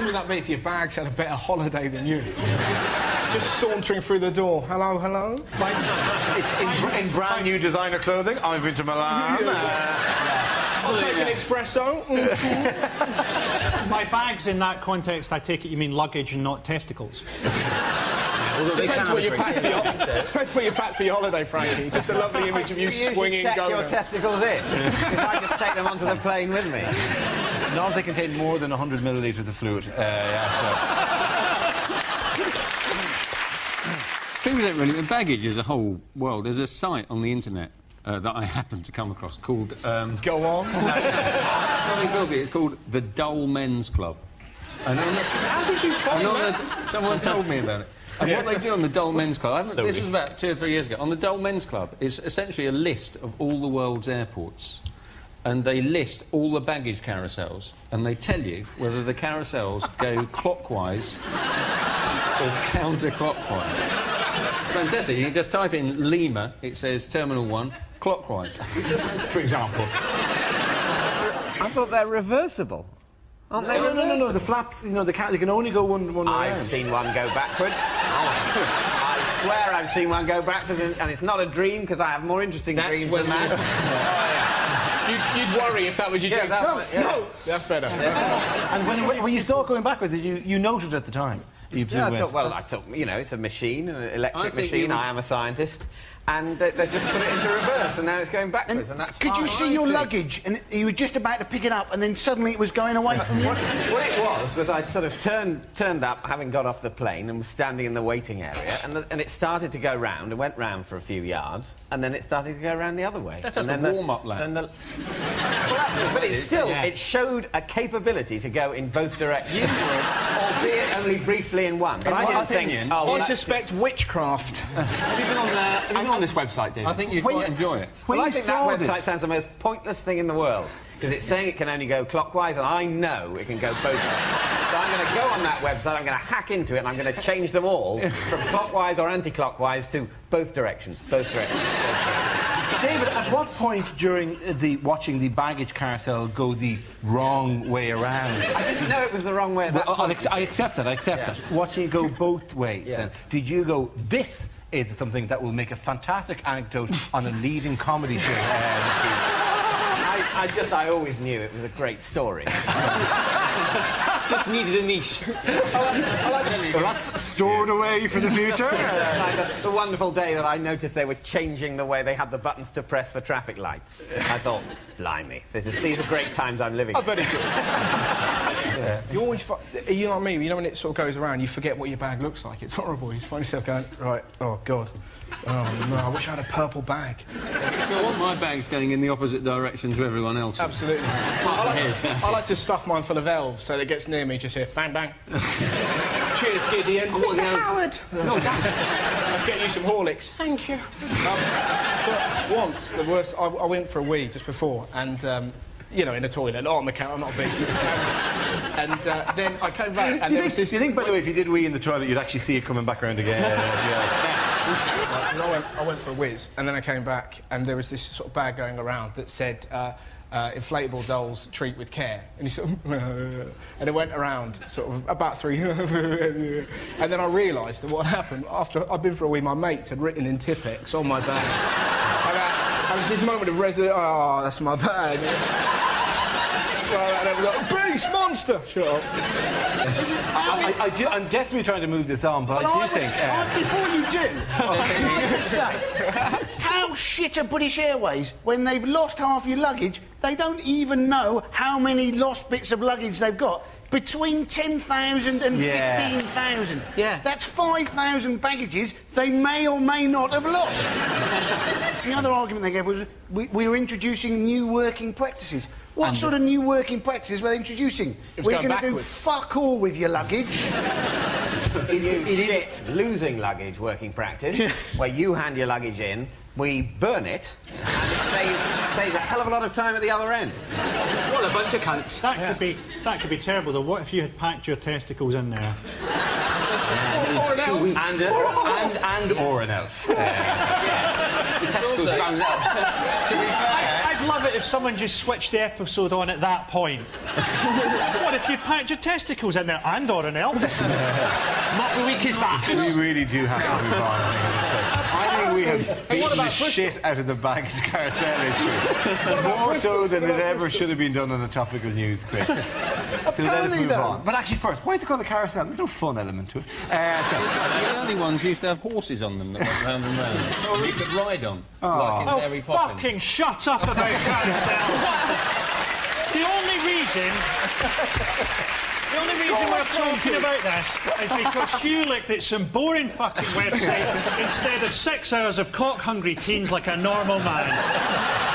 amazing would that be if your bags had a better holiday than you? just, just sauntering through the door. Hello, hello. in, in brand new designer clothing. I've been to Milan. Uh, I'll take an espresso. My bags in that context, I take it you mean luggage and not testicles. Depends what you pack for your, depends what you pack for your holiday, Frankie. Just a lovely image of you You usually swinging, check going. your testicles in. If I just take them onto the plane with me. Not if they contain more than 100 millilitres of fluid. Uh, yeah, People don't really. The baggage is a whole world. There's a site on the internet uh, that I happened to come across called. Um, Go on. It's called the Dull Men's Club. And on the, How did you find and on that? the, someone told me about it. And what they do on the Dull Men's Club, I haven't- this was about two or three years ago. On the Dull Men's Club, it's essentially a list of all the world's airports. And they list all the baggage carousels, and they tell you whether the carousels go clockwise or counterclockwise. Fantastic. You can just type in Lima, it says Terminal 1, clockwise. For example. I thought they're reversible. Aren't they No, no, no, no, no. The flaps, you know, the can't, they can only go one, one way I've around. seen one go backwards. I swear I've seen one go backwards, and, and it's not a dream because I have more interesting That's dreams than that. Oh, You'd, you'd worry if that was your Yes, dream. that's no, yeah. no, that's better. And when, when you saw it going backwards, did you, you noted at the time? You Yeah, I thought, well, I thought, you know, it's a machine, an electric think machine. you- I am a scientist. And they, they just put it into reverse, and now it's going backwards, and, that's Could you see your luggage and you were just about to pick it up and then suddenly it was going away from you? What, what it was was I sort of turned turned up, having got off the plane, and was standing in the waiting area, and, the, and it started to go round, and went round for a few yards, and then it started to go round the other way. That's just a the- warm-up lap. the- well, that's but it still it showed a capability to go in both directions, albeit only briefly in one. But In I my didn't opinion, think. Oh, well, I suspect just- witchcraft. have you been on, uh, have you been on this website, David? I think you'd quite you- enjoy it. Well, I think that website this- sounds the most pointless thing in the world because it's saying it can only go clockwise, and I know it can go both ways. So I'm going to go on that website, I'm going to hack into it, and I'm going to change them all from clockwise or anti-clockwise to both directions, both directions. Both directions. David, at what point during the watching the baggage carousel go the wrong way around? I didn't know it was the wrong way. That Well, point. I accept it, I accept Yeah. it. Watching it go both ways, Yeah. then, did you go, this is something that will make a fantastic anecdote on a leading comedy show? I, I just, I always knew it was a great story. Just needed a niche. well, that's stored away for the future. It's just like the, the wonderful day that I noticed they were changing the way they had the buttons to press for traffic lights. I thought, blimey, this is, these are great times I'm living. Oh, very good. You always, fi- you know what I mean? You know when it sort of goes around, you forget what your bag looks like. It's horrible. You find yourself going, right, oh God, oh no, I wish I had a purple bag. So I want my bags going in the opposite direction to everyone else. Absolutely. I, like, I like to stuff mine full of elves so that it gets near me, just here, bang bang. Cheers, Gideon. what the Mr. elves- Howard. Let's get you some Horlicks. Thank you. Um, but once, the worst, I, I went for a wee just before, and. Um, you know, in a toilet, not on the couch, I'm not a beast. And uh, then I came back, and Do there you, was think, this. do you think, by the way, if you did wee in the toilet, you'd actually see it coming back around again? yeah. I went, I went for a whiz, and then I came back, and there was this sort of bag going around that said, uh, uh, inflatable dolls treat with care. And he sort of, and it went around sort of about three. and then I realised that what happened after I'd been for a wee, my mates had written in Tippex on my bag. And, uh, and it was this moment of resident. Oh, that's my bag. Well, and was like, beast monster. Shut up. I, I, I do, I'm desperately trying to move this on, but But I do would- think. uh, I- before you do, can I just say, how shit are British Airways when they've lost half your luggage? They don't even know how many lost bits of luggage they've got. Between 10,000 and Yeah. 15,000. Yeah. That's 5,000 baggages they may or may not have lost. the other argument they gave was we, we were introducing new working practices. What sort of new working practices were they introducing? We're going gonna do fuck all with your luggage. You shit losing luggage working practice, where you hand your luggage in, we burn it, and it saves, saves a hell of a lot of time at the other end. What a bunch of cunts. That could be that could be terrible though. What if you had packed your testicles in there? Or an elf. and, uh, and, and or an elf. Uh, It's also, to be fair, I'd love it if someone just switched the episode on at that point. what if you packed your testicles in there and or an elf? Mock the Week is back. We really do have to move on. I think we have beaten the shit out of the baggage carousel issue. More so than it ever should have been done on a topical news quiz. So let us move though. on. But actually, first, why is it called a carousel? There's no fun element to it. Uh, so, The early ones used to have horses on them that went round and round. that you could ride on, like in Oh, Mary fucking shut up about carousels. the only reason. The only reason we're talking about this is because Hugh looked at some boring fucking website instead of six hours of cock hungry teens like a normal man.